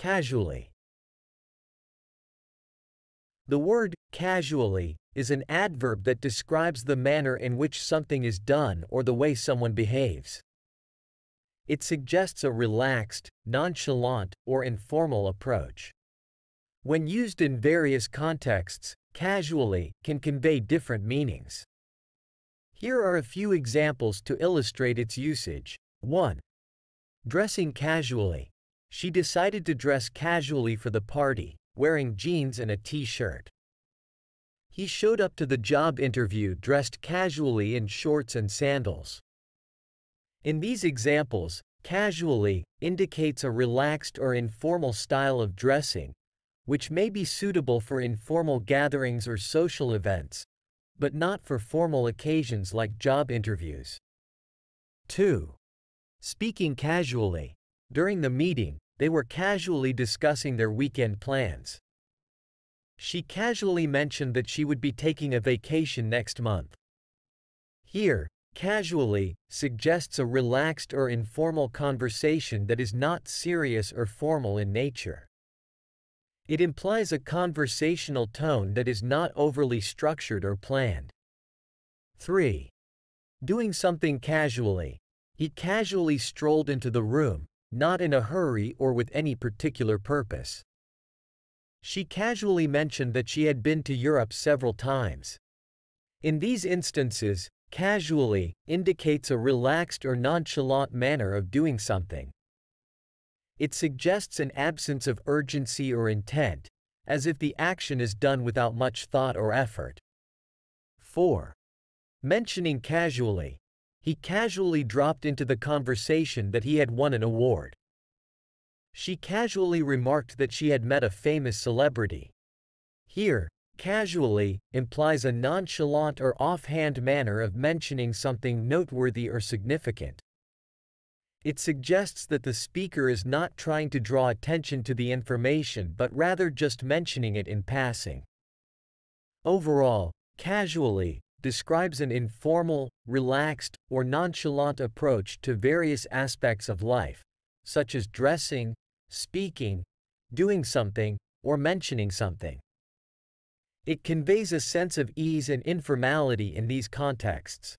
Casually. The word casually is an adverb that describes the manner in which something is done or the way someone behaves. It suggests a relaxed, nonchalant, or informal approach. When used in various contexts, casually can convey different meanings. Here are a few examples to illustrate its usage. 1. Dressing casually. She decided to dress casually for the party, wearing jeans and a t-shirt. He showed up to the job interview dressed casually in shorts and sandals. In these examples, casually indicates a relaxed or informal style of dressing, which may be suitable for informal gatherings or social events, but not for formal occasions like job interviews. 2. Speaking casually. During the meeting, they were casually discussing their weekend plans. She casually mentioned that she would be taking a vacation next month. Here, casually suggests a relaxed or informal conversation that is not serious or formal in nature. It implies a conversational tone that is not overly structured or planned. 3. Doing something casually. He casually strolled into the room, not in a hurry or with any particular purpose. She casually mentioned that she had been to Europe several times. In these instances, casually indicates a relaxed or nonchalant manner of doing something. It suggests an absence of urgency or intent, as if the action is done without much thought or effort. 4. Mentioning casually. He casually dropped into the conversation that he had won an award. She casually remarked that she had met a famous celebrity. Here, casually implies a nonchalant or offhand manner of mentioning something noteworthy or significant. It suggests that the speaker is not trying to draw attention to the information but rather just mentioning it in passing. Overall, casually describes an informal, relaxed, or nonchalant approach to various aspects of life, such as dressing, speaking, doing something, or mentioning something. It conveys a sense of ease and informality in these contexts.